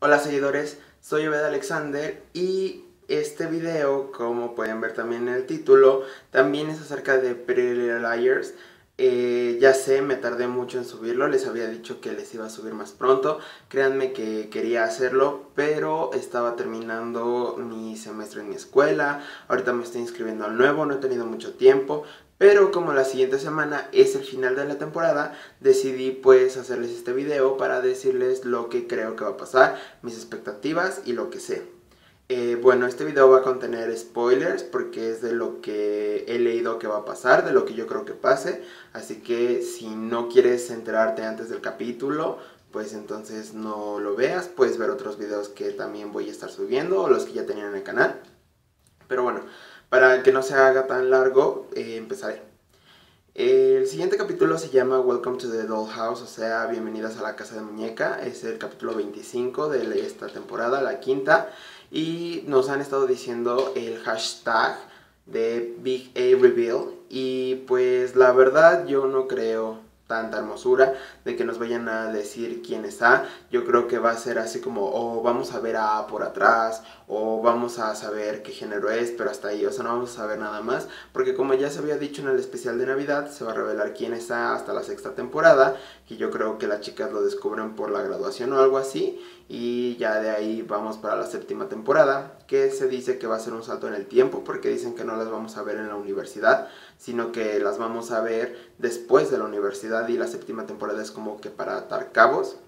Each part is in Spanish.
Hola seguidores, soy Obed Alexander y este video, como pueden ver también en el título, también es acerca de Pretty Liars. Eh, ya sé, me tardé mucho en subirlo, les había dicho que les iba a subir más pronto. Créanme que quería hacerlo, pero estaba terminando mi semestre en mi escuela. Ahorita me estoy inscribiendo al nuevo, no he tenido mucho tiempo. Pero como la siguiente semana es el final de la temporada, decidí pues hacerles este video para decirles lo que creo que va a pasar, mis expectativas y lo que sé. Eh, bueno, este video va a contener spoilers porque es de lo que he leído que va a pasar, de lo que yo creo que pase. Así que si no quieres enterarte antes del capítulo, pues entonces no lo veas. Puedes ver otros videos que también voy a estar subiendo o los que ya tenían en el canal. Pero bueno, para que no se haga tan largo, eh, empezaré. El siguiente capítulo se llama Welcome to the Dollhouse, o sea, bienvenidas a la casa de muñeca. Es el capítulo 25 de esta temporada, la quinta y nos han estado diciendo el hashtag de Big A Reveal y pues la verdad yo no creo tanta hermosura de que nos vayan a decir quién es A. Yo creo que va a ser así como, o vamos a ver a por atrás, o vamos a saber qué género es, pero hasta ahí, o sea, no vamos a saber nada más, porque como ya se había dicho en el especial de Navidad, se va a revelar quién es A hasta la sexta temporada, y yo creo que las chicas lo descubren por la graduación o algo así, y ya de ahí vamos para la séptima temporada, que se dice que va a ser un salto en el tiempo, porque dicen que no las vamos a ver en la universidad, sino que las vamos a ver después de la universidad y la séptima temporada es como que para atar cabos.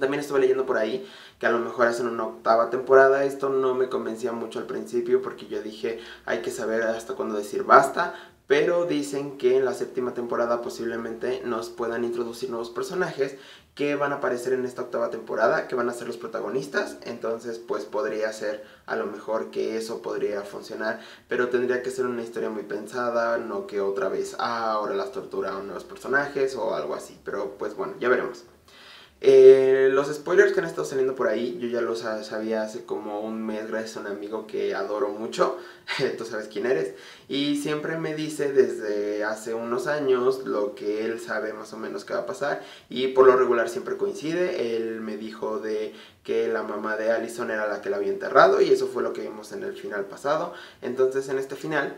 También estuve leyendo por ahí que a lo mejor hacen una octava temporada. Esto no me convencía mucho al principio porque yo dije hay que saber hasta cuándo decir basta. Pero dicen que en la séptima temporada posiblemente nos puedan introducir nuevos personajes que van a aparecer en esta octava temporada, que van a ser los protagonistas, entonces pues podría ser a lo mejor que eso podría funcionar, pero tendría que ser una historia muy pensada, no que otra vez, ah, ahora las torturan nuevos personajes o algo así, pero pues bueno, ya veremos. Eh, los spoilers que han estado saliendo por ahí, yo ya los sabía hace como un mes gracias a un amigo que adoro mucho, tú sabes quién eres, y siempre me dice desde hace unos años lo que él sabe más o menos que va a pasar, y por lo regular siempre coincide, él me dijo de que la mamá de Allison era la que la había enterrado, y eso fue lo que vimos en el final pasado, entonces en este final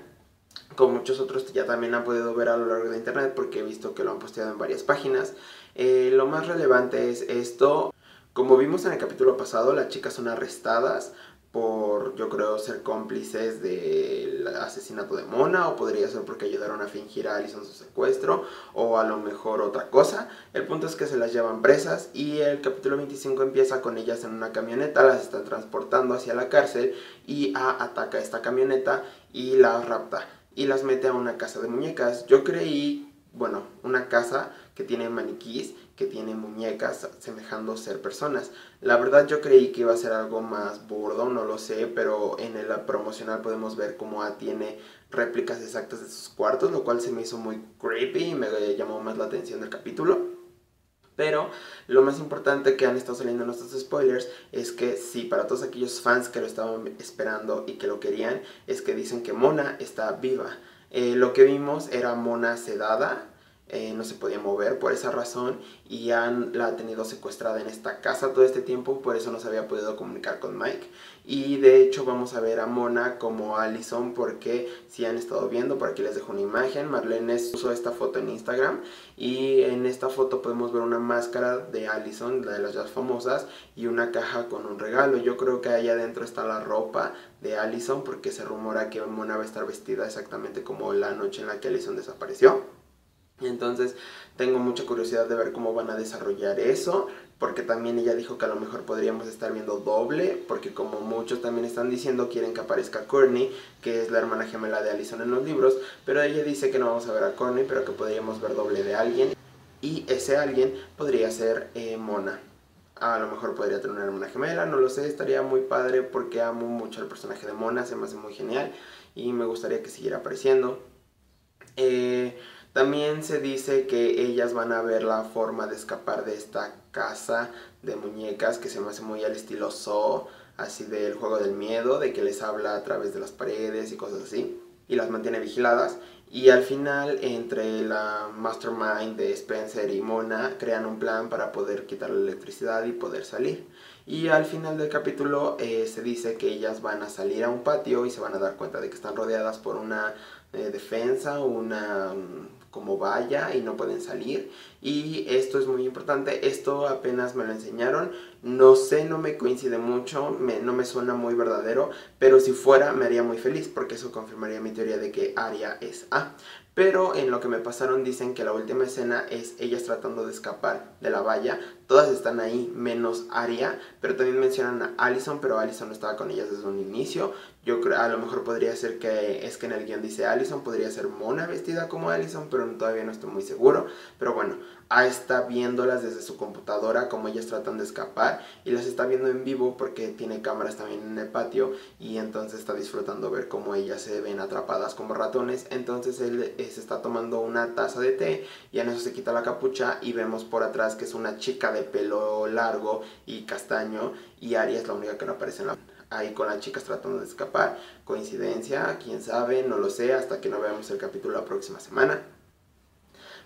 como muchos otros ya también han podido ver a lo largo de internet porque he visto que lo han posteado en varias páginas. Eh, lo más relevante es esto. Como vimos en el capítulo pasado, las chicas son arrestadas por, yo creo, ser cómplices del asesinato de Mona, o podría ser porque ayudaron a fingir a Alison su secuestro, o a lo mejor otra cosa. El punto es que se las llevan presas y el capítulo 25 empieza con ellas en una camioneta, las están transportando hacia la cárcel y A ataca esta camioneta y la rapta y las mete a una casa de muñecas. Yo creí, bueno, una casa que tiene maniquís, que tiene muñecas semejando ser personas. La verdad yo creí que iba a ser algo más burdo, no lo sé, pero en el promocional podemos ver cómo A tiene réplicas exactas de sus cuartos, lo cual se me hizo muy creepy y me llamó más la atención del capítulo. Pero lo más importante que han estado saliendo en estos spoilers es que sí, para todos aquellos fans que lo estaban esperando y que lo querían, es que dicen que Mona está viva. Eh, lo que vimos era Mona sedada, eh, no se podía mover por esa razón y han la ha tenido secuestrada en esta casa todo este tiempo, por eso no se había podido comunicar con Mike. Y de hecho vamos a ver a Mona como Allison porque si han estado viendo, por aquí les dejo una imagen, Marlene usó esta foto en Instagram y en esta foto podemos ver una máscara de Allison, la de las ya famosas, y una caja con un regalo. Yo creo que ahí adentro está la ropa de Allison porque se rumora que Mona va a estar vestida exactamente como la noche en la que Allison desapareció. Entonces tengo mucha curiosidad de ver cómo van a desarrollar eso, porque también ella dijo que a lo mejor podríamos estar viendo doble, porque como muchos también están diciendo quieren que aparezca Courtney, que es la hermana gemela de Allison en los libros, pero ella dice que no vamos a ver a Courtney, pero que podríamos ver doble de alguien, y ese alguien podría ser eh, Mona. A lo mejor podría tener una hermana gemela, no lo sé, estaría muy padre porque amo mucho el personaje de Mona, se me hace muy genial y me gustaría que siguiera apareciendo. Eh, también se dice que ellas van a ver la forma de escapar de esta casa de muñecas que se me hace muy al estilo Saw, así del juego del miedo, de que les habla a través de las paredes y cosas así, y las mantiene vigiladas. Y al final, entre la mastermind de Spencer y Mona, crean un plan para poder quitar la electricidad y poder salir. Y al final del capítulo eh, se dice que ellas van a salir a un patio y se van a dar cuenta de que están rodeadas por una eh, defensa, una mm, como valla y no pueden salir. Y esto es muy importante, esto apenas me lo enseñaron, no sé, no me coincide mucho, no me suena muy verdadero, pero si fuera me haría muy feliz porque eso confirmaría mi teoría de que Aria es A. Pero en lo que me pasaron dicen que la última escena es ellas tratando de escapar de la valla. Todas están ahí menos Aria, pero también mencionan a Allison, pero Allison no estaba con ellas desde un inicio. Yo creo, a lo mejor podría ser que es que en el guion dice Allison, podría ser Mona vestida como Allison, pero todavía no estoy muy seguro. Pero bueno, A está viéndolas desde su computadora, como ellas tratan de escapar, y las está viendo en vivo porque tiene cámaras también en el patio, y entonces está disfrutando ver cómo ellas se ven atrapadas como ratones. Entonces él se está tomando una taza de té y en eso se quita la capucha y vemos por atrás que es una chica de pelo largo y castaño y Aria es la única que no aparece en la ahí con las chicas tratando de escapar. Coincidencia, quién sabe, no lo sé, hasta que no veamos el capítulo la próxima semana.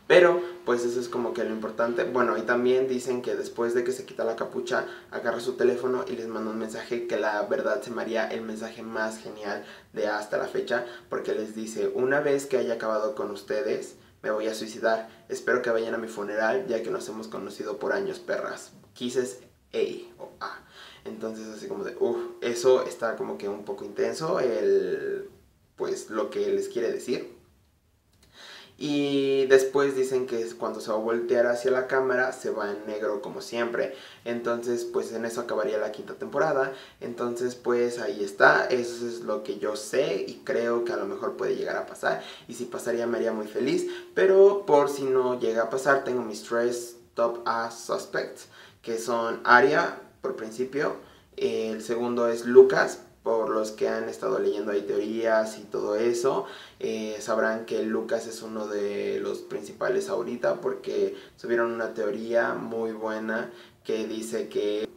Pero, pues eso es como que lo importante. Bueno, y también dicen que después de que se quita la capucha, agarra su teléfono y les manda un mensaje que la verdad se me haría el mensaje más genial de hasta la fecha, porque les dice, una vez que haya acabado con ustedes, me voy a suicidar. Espero que vayan a mi funeral, ya que nos hemos conocido por años, perras. Kisses A o A. Entonces así como de, uff, eso está como que un poco intenso, el, pues lo que les quiere decir. Y después dicen que cuando se va a voltear hacia la cámara se va en negro como siempre. Entonces pues en eso acabaría la quinta temporada. Entonces pues ahí está. Eso es lo que yo sé y creo que a lo mejor puede llegar a pasar. Y si pasaría me haría muy feliz. Pero por si no llega a pasar tengo mis tres top A suspects. Que son Aria por principio. El segundo es Lucas por los que han estado leyendo ahí teorías y todo eso, eh, sabrán que Lucas es uno de los principales ahorita porque subieron una teoría muy buena que dice que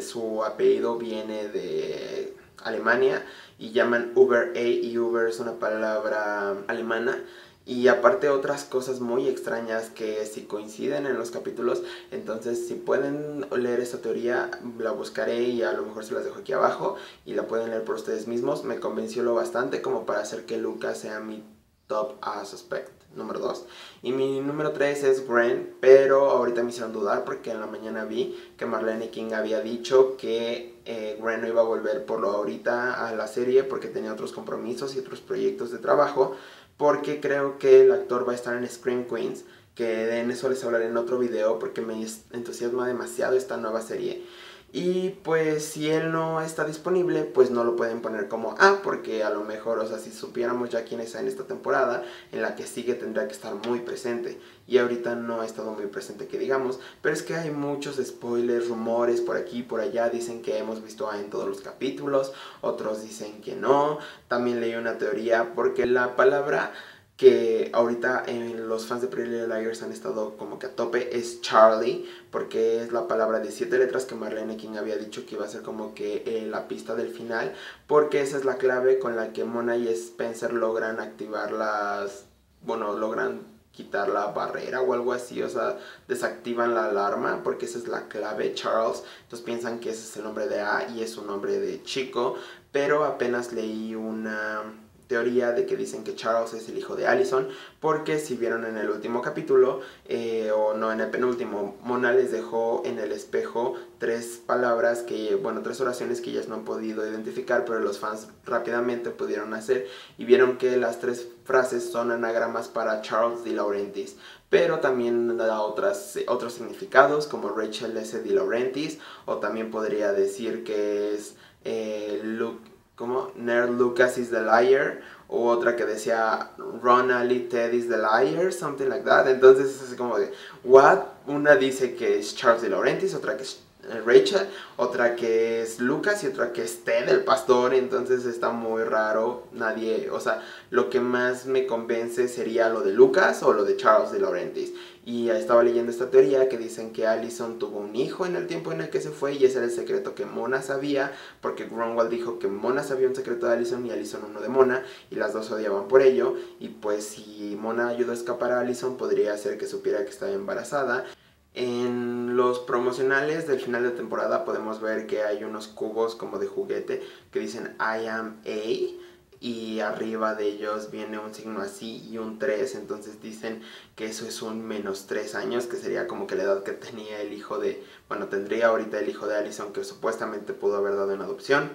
su apellido viene de Alemania y llaman Uber A y Uber es una palabra alemana y aparte otras cosas muy extrañas que si coinciden en los capítulos, entonces si pueden leer esta teoría, la buscaré y a lo mejor se las dejo aquí abajo y la pueden leer por ustedes mismos. Me convenció lo bastante como para hacer que Lucas sea mi top a suspect número 2. Y mi número 3 es Gren, pero ahorita me hicieron dudar porque en la mañana vi que Marlene King había dicho que eh, no iba a volver por lo ahorita a la serie porque tenía otros compromisos y otros proyectos de trabajo porque creo que el actor va a estar en Scream Queens, que en eso les hablaré en otro video porque me entusiasma demasiado esta nueva serie. Y pues si él no está disponible, pues no lo pueden poner como A, porque a lo mejor, o sea, si supiéramos ya quién está en esta temporada, en la que sigue tendrá que estar muy presente. Y ahorita no ha estado muy presente que digamos, pero es que hay muchos spoilers, rumores por aquí y por allá, dicen que hemos visto A en todos los capítulos, otros dicen que no. También leí una teoría porque la palabra que ahorita en los fans de Pretty Little Liars han estado como que a tope es Charlie, porque es la palabra de siete letras que Marlene King había dicho que iba a ser como que eh, la pista del final, porque esa es la clave con la que Mona y Spencer logran activar las, bueno, logran quitar la barrera o algo así, o sea, desactivan la alarma porque esa es la clave, Charles, entonces piensan que ese es el nombre de A y es un nombre de chico, pero apenas leí una teoría de que dicen que Charles es el hijo de Allison, porque si vieron en el último capítulo, eh, o no en el penúltimo, Mona les dejó en el espejo tres palabras que, bueno, tres oraciones que ellas no han podido identificar, pero los fans rápidamente pudieron hacer y vieron que las tres frases son anagramas para Charles de Laurentiis, pero también da otras, otros significados como Rachel S. de Laurentiis, o también podría decir que es eh, Luke como Nerd Lucas is the liar, o otra que decía Ronald Ted is the liar, something like that. Entonces es así como de, what? Una dice que es Charles de Laurentiis, otra que es Rachel, otra que es Lucas y otra que es Ted, el pastor, entonces está muy raro, nadie, o sea, lo que más me convence sería lo de Lucas o lo de Charles de Laurentis. Y estaba leyendo esta teoría que dicen que Allison tuvo un hijo en el tiempo en el que se fue y ese era el secreto que Mona sabía, porque Grunwald dijo que Mona sabía un secreto de Allison y Allison uno de Mona, y las dos odiaban por ello, y pues si Mona ayudó a escapar a Allison podría ser que supiera que estaba embarazada. En los promocionales del final de temporada podemos ver que hay unos cubos como de juguete que dicen I am A y arriba de ellos viene un signo así y un 3, entonces dicen que eso es un menos 3 años, que sería como que la edad que tenía el hijo de, bueno, tendría ahorita el hijo de Allison que supuestamente pudo haber dado en adopción.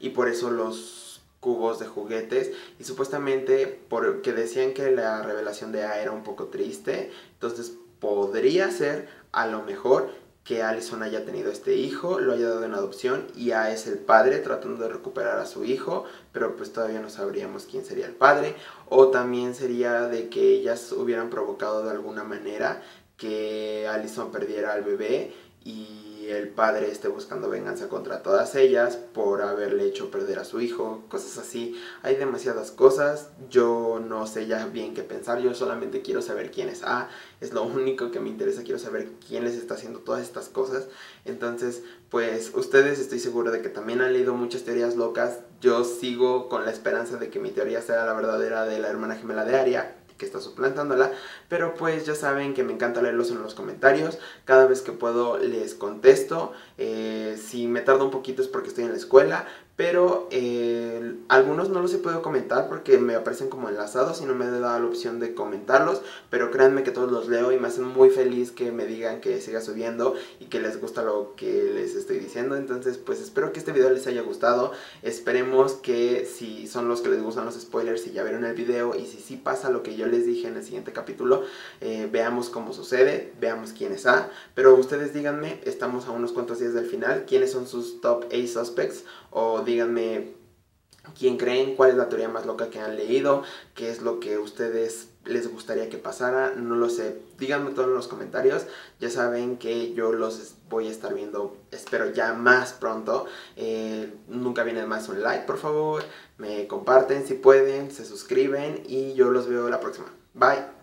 Y por eso los cubos de juguetes y supuestamente porque decían que la revelación de A era un poco triste, entonces podría ser a lo mejor que Allison haya tenido este hijo, lo haya dado en adopción y A es el padre tratando de recuperar a su hijo, pero pues todavía no sabríamos quién sería el padre. O también sería de que ellas hubieran provocado de alguna manera que Allison perdiera al bebé y el padre esté buscando venganza contra todas ellas por haberle hecho perder a su hijo, cosas así. Hay demasiadas cosas, yo no sé ya bien qué pensar, yo solamente quiero saber quién es A, es lo único que me interesa, quiero saber quién les está haciendo todas estas cosas. Entonces, pues ustedes estoy seguro de que también han leído muchas teorías locas, yo sigo con la esperanza de que mi teoría sea la verdadera de la hermana gemela de Aria que está suplantándola, pero pues ya saben que me encanta leerlos en los comentarios, cada vez que puedo les contesto, eh, si me tardo un poquito es porque estoy en la escuela, pero eh, algunos no los he podido comentar porque me aparecen como enlazados y no me he dado la opción de comentarlos, pero créanme que todos los leo y me hacen muy feliz que me digan que siga subiendo y que les gusta lo que les estoy diciendo, entonces pues espero que este video les haya gustado, esperemos que si son los que les gustan los spoilers, si ya vieron el video y si sí pasa lo que yo les dije en el siguiente capítulo, eh, veamos cómo sucede, veamos quién es A, pero ustedes díganme, estamos a unos cuantos días del final, quiénes son sus top A suspects o díganme quién creen, cuál es la teoría más loca que han leído, qué es lo que ustedes les gustaría que pasara, no lo sé, díganme todo en los comentarios, ya saben que yo los voy a estar viendo, espero ya más pronto, eh, nunca viene más un like por favor, me comparten si pueden, se suscriben y yo los veo la próxima, bye.